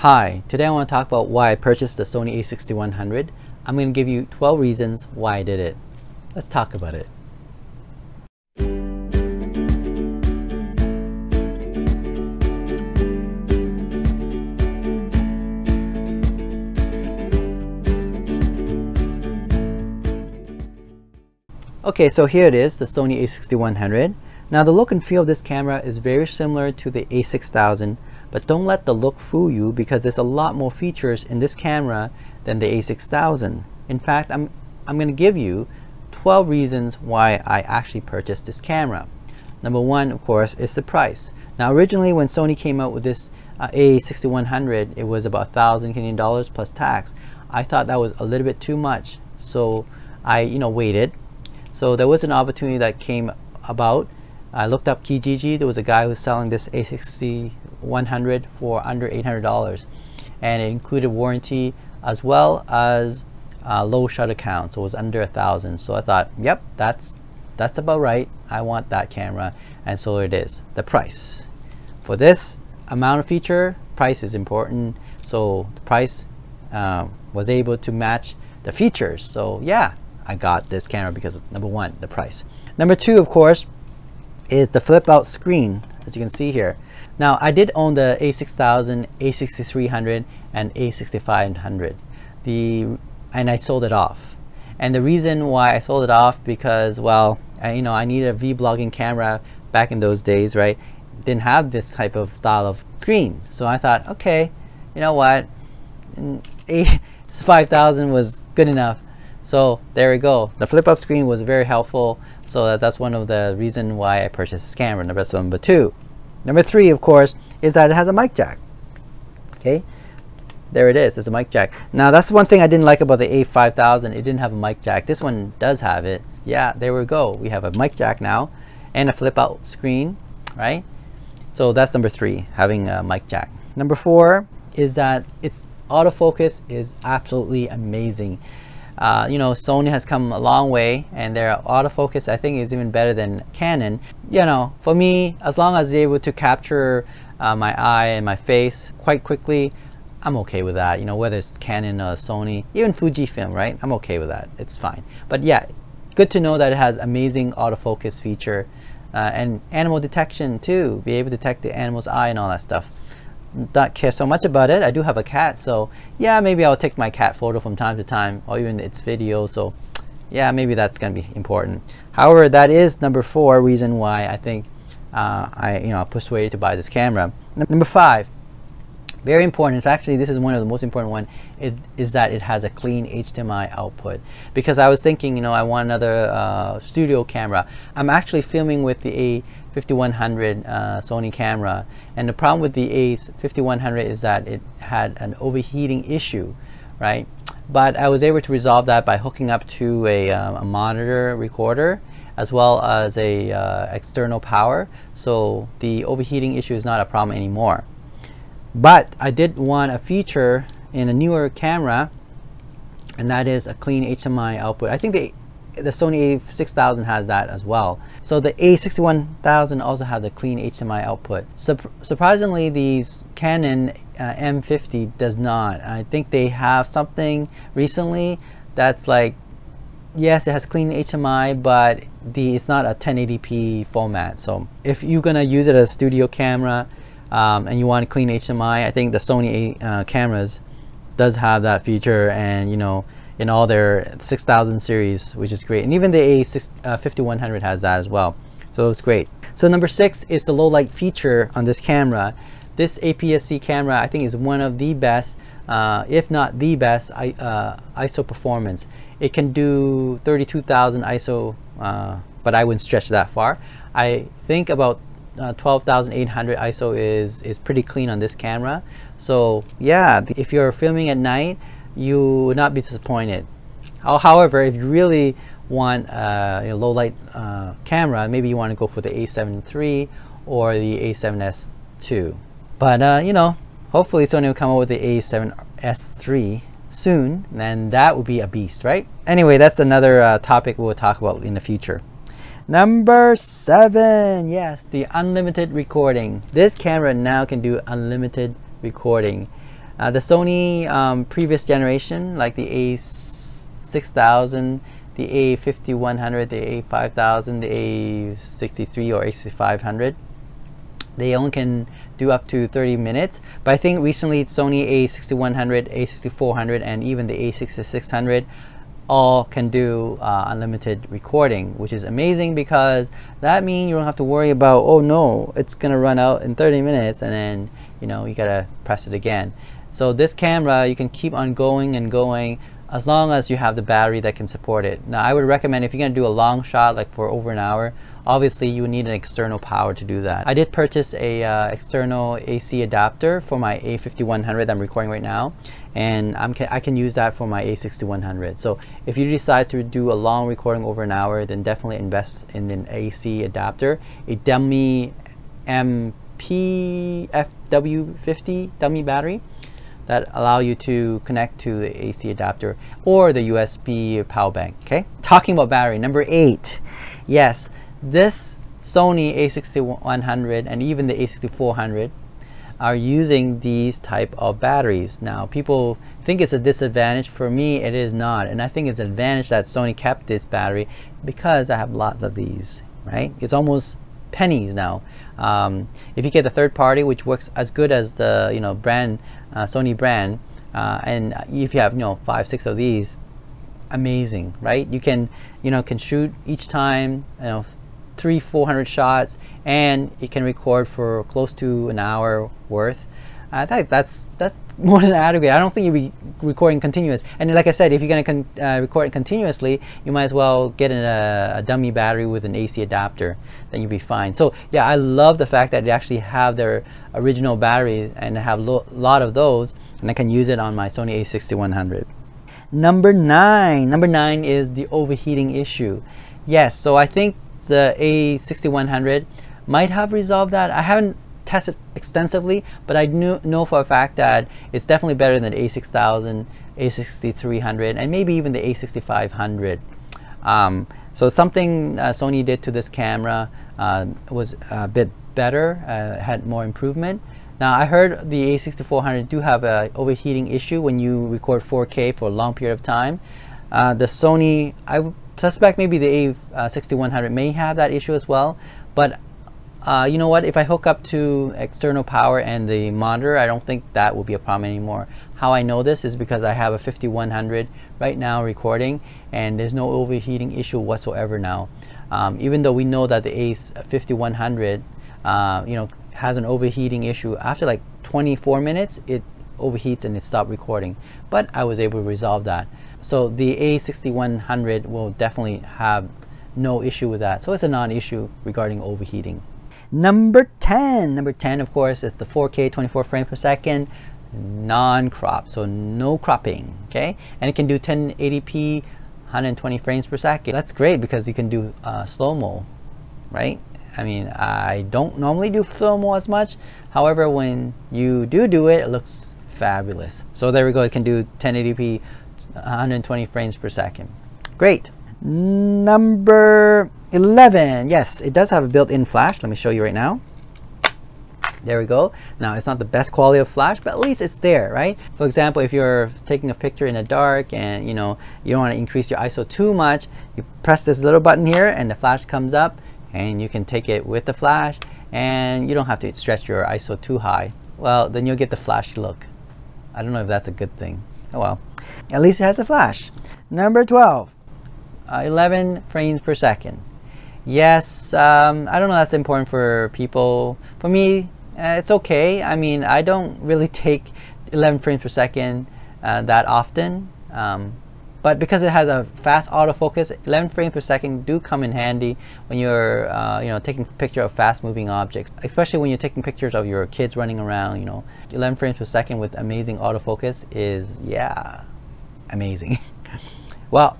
Hi, today I want to talk about why I purchased the Sony a6100. I'm going to give you 12 reasons why I did it. Let's talk about it. Okay, so here it is, the Sony a6100. Now the look and feel of this camera is very similar to the a6000 but don't let the look fool you because there's a lot more features in this camera than the a6000. In fact, I'm, I'm going to give you 12 reasons why I actually purchased this camera. Number one, of course, is the price. Now originally when Sony came out with this uh, a6100, it was about 1000 Canadian dollars plus tax. I thought that was a little bit too much. So I, you know, waited. So there was an opportunity that came about. I looked up Kijiji. There was a guy who was selling this A60 100 for under $800 and it included warranty as well as uh, low shutter count so it was under a thousand. So I thought yep that's that's about right. I want that camera. And so it is. The price. For this amount of feature price is important. So the price uh, was able to match the features. So yeah I got this camera because number one the price. Number two of course is the flip out screen as you can see here now I did own the A6000, A6300 and A6500 the and I sold it off. And the reason why I sold it off because well I, you know I needed a vlogging camera back in those days right? Didn't have this type of style of screen. So I thought okay you know what? Mm, A5000 was good enough. So there we go. The flip up screen was very helpful. So that, that's one of the reason why I purchased this camera number number two Number three, of course, is that it has a mic jack. Okay, there it is. It's a mic jack. Now that's one thing I didn't like about the A5000. It didn't have a mic jack. This one does have it. Yeah, there we go. We have a mic jack now and a flip out screen, right? So that's number three, having a mic jack. Number four is that its autofocus is absolutely amazing uh, you know, Sony has come a long way and their autofocus I think is even better than Canon. You know, for me, as long as they're able to capture uh, my eye and my face quite quickly, I'm okay with that. You know, whether it's Canon or Sony, even Fujifilm, right? I'm okay with that. It's fine. But yeah, good to know that it has amazing autofocus feature uh, and animal detection too. Be able to detect the animal's eye and all that stuff not care so much about it. I do have a cat, so yeah, maybe I'll take my cat photo from time to time, or even its video. So yeah, maybe that's gonna be important. However, that is number four reason why I think uh, I you know persuaded to buy this camera. Number five, very important. It's actually this is one of the most important one. It is that it has a clean HDMI output. Because I was thinking, you know, I want another uh, studio camera. I'm actually filming with the A5100 uh, Sony camera, and the problem with the A5100 is that it had an overheating issue, right? But I was able to resolve that by hooking up to a, um, a monitor recorder as well as a uh, external power. So the overheating issue is not a problem anymore. But I did want a feature in a newer camera and that is a clean HDMI output. I think the the Sony a6000 has that as well. So the a6100 also has the clean HDMI output. Sup surprisingly, the Canon uh, M50 does not. I think they have something recently that's like, yes, it has clean HDMI, but the it's not a 1080p format. So if you're gonna use it as a studio camera um, and you want clean HDMI, I think the Sony uh, cameras does have that feature and you know in all their 6000 series, which is great. And even the A5100 uh, has that as well. So it's great. So number six is the low light feature on this camera. This APS-C camera I think is one of the best, uh, if not the best, uh, ISO performance. It can do 32,000 ISO, uh, but I wouldn't stretch that far. I think about uh, 12,800 ISO is, is pretty clean on this camera. So yeah, if you're filming at night, you would not be disappointed. However, if you really want uh, a low light uh, camera, maybe you want to go for the A7 III or the A7S II. But uh, you know, hopefully Sony will come up with the A7S III soon, and that would be a beast, right? Anyway, that's another uh, topic we'll talk about in the future. Number seven, yes, the unlimited recording. This camera now can do unlimited recording. Uh, the Sony um, previous generation, like the A6000, the A5100, the A5000, the A63 or A6500, they only can do up to 30 minutes. But I think recently Sony A6100, A6400, and even the A6600 all can do uh, unlimited recording, which is amazing because that means you don't have to worry about, oh no, it's gonna run out in 30 minutes and then you know you gotta press it again. So this camera, you can keep on going and going as long as you have the battery that can support it. Now I would recommend if you're gonna do a long shot like for over an hour, obviously you need an external power to do that. I did purchase a uh, external AC adapter for my A5100 I'm recording right now and I'm I can use that for my A6100. So if you decide to do a long recording over an hour then definitely invest in an AC adapter. A dummy NP-FW50 dummy battery that allow you to connect to the AC adapter or the USB power bank. Okay, talking about battery, number eight. Yes, this Sony a6100 and even the a6400 are using these type of batteries. Now people think it's a disadvantage. For me it is not and I think it's an advantage that Sony kept this battery because I have lots of these right it's almost pennies now um, if you get the third party which works as good as the you know brand Sony brand uh, and if you have you know five six of these amazing right you can you know can shoot each time you know three, 400 shots, and it can record for close to an hour worth. I think that's that's more than adequate. I don't think you'll be recording continuous. And like I said, if you're going to uh, record continuously, you might as well get a, a, dummy battery with an AC adapter. Then you'll be fine. So yeah, I love the fact that they actually have their original battery and have a lo lot of those, and I can use it on my Sony a6100. Number nine. Number nine is the overheating issue. Yes, so I think the A6100 might have resolved that. I haven't tested extensively, but I knew, know for a fact that it's definitely better than the A6000, A6300, and maybe even the A6500. Um, so something uh, Sony did to this camera uh, was a bit better, uh, had more improvement. Now I heard the A6400 do have a overheating issue when you record 4K for a long period of time. Uh, the Sony, I suspect maybe the A6100 may have that issue as well, but uh, you know what, if I hook up to external power and the monitor, I don't think that will be a problem anymore. How I know this is because I have a 5100 right now recording and there's no overheating issue whatsoever now. Um, even though we know that the A5100 uh, you know, has an overheating issue after like 24 minutes, it overheats and it stopped recording. But I was able to resolve that. So the A6100 will definitely have no issue with that. So it's a non-issue regarding overheating. Number 10. Number 10, of course, is the 4K 24 frames per second non-crop. So no cropping, okay? And it can do 1080p 120 frames per second. That's great because you can do uh, slow-mo, right? I mean, I don't normally do slow-mo as much. However, when you do do it, it looks fabulous. So there we go. It can do 1080p 120 frames per second. Great. Number 11. Yes, it does have a built-in flash. Let me show you right now. There we go. Now, it's not the best quality of flash, but at least it's there, right? For example, if you're taking a picture in the dark and, you know, you don't want to increase your ISO too much, you press this little button here and the flash comes up and you can take it with the flash and you don't have to stretch your ISO too high. Well, then you'll get the flash look. I don't know if that's a good thing. Oh well. At least it has a flash. Number 12, uh, 11 frames per second. Yes, um, I don't know that's important for people. For me, uh, it's okay. I mean, I don't really take 11 frames per second uh, that often. Um, but because it has a fast autofocus, 11 frames per second do come in handy when you're, uh, you know, taking a picture of fast-moving objects, especially when you're taking pictures of your kids running around. You know, 11 frames per second with amazing autofocus is, yeah, amazing. well,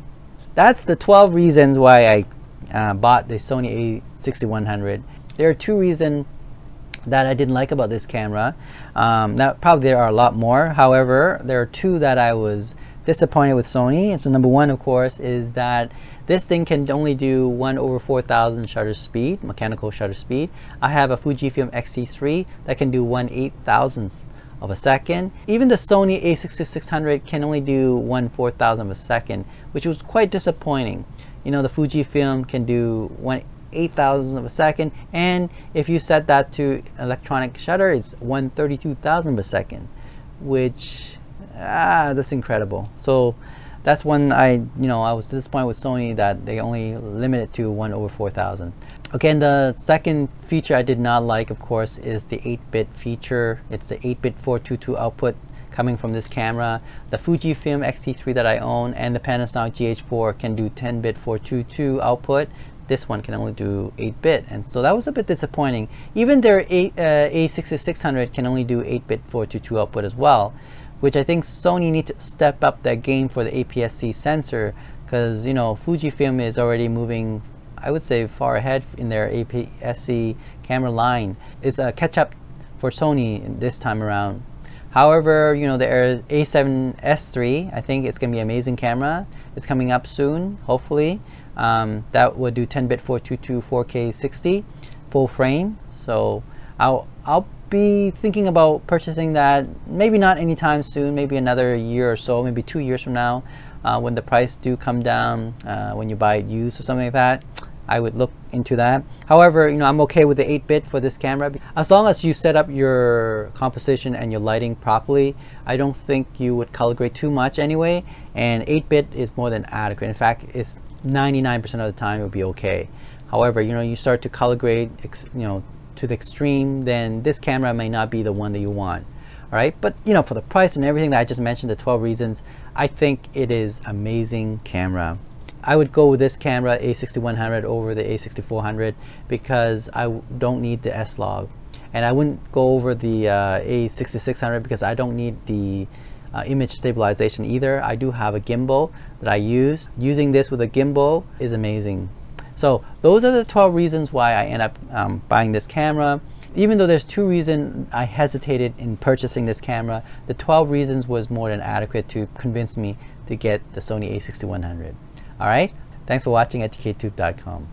that's the 12 reasons why I uh, bought the Sony a6100. There are two reasons that I didn't like about this camera. Um, now, probably there are a lot more. However, there are two that I was disappointed with Sony. And so number one, of course, is that this thing can only do 1 over 4000 shutter speed, mechanical shutter speed. I have a Fujifilm X-T3 that can do 1 8,000th of a second. Even the Sony a6600 can only do one four thousand of a second, which was quite disappointing. You know, the Fujifilm can do one eight thousand of a second, and if you set that to electronic shutter, it's one thirty-two thousand of a second, which ah, that's incredible. So that's when I, you know, I was disappointed with Sony that they only limit it to 1 over 4000. Okay, and the second feature I did not like, of course, is the 8-bit feature. It's the 8-bit 422 output coming from this camera. The Fujifilm X-T3 that I own and the Panasonic GH4 can do 10-bit 422 output. This one can only do 8-bit, and so that was a bit disappointing. Even their A, uh, A6600 can only do 8-bit 422 output as well which I think Sony need to step up their game for the APS-C sensor because you know Fujifilm is already moving I would say far ahead in their APS-C camera line. It's a catch up for Sony this time around. However, you know, the A7S3, I think it's going to be an amazing camera. It's coming up soon, hopefully. Um, that would do 10-bit 422 4K 60 full frame. So I'll, I'll be thinking about purchasing that maybe not anytime soon maybe another year or so maybe two years from now uh, when the price do come down uh, when you buy it used or something like that I would look into that. However you know I'm okay with the 8-bit for this camera. As long as you set up your composition and your lighting properly I don't think you would color grade too much anyway. And 8-bit is more than adequate. In fact it's 99% of the time it will be okay. However you know you start to color grade you know to the extreme, then this camera may not be the one that you want. All right, but you know, for the price and everything that I just mentioned, the 12 reasons, I think it is amazing camera. I would go with this camera A6100 over the A6400 because I don't need the S-Log. And I wouldn't go over the uh, A6600 because I don't need the uh, image stabilization either. I do have a gimbal that I use. Using this with a gimbal is amazing. So those are the 12 reasons why I end up um, buying this camera. Even though there's two reasons I hesitated in purchasing this camera, the 12 reasons was more than adequate to convince me to get the Sony a6100. All right, thanks for watching at EducateTube.com.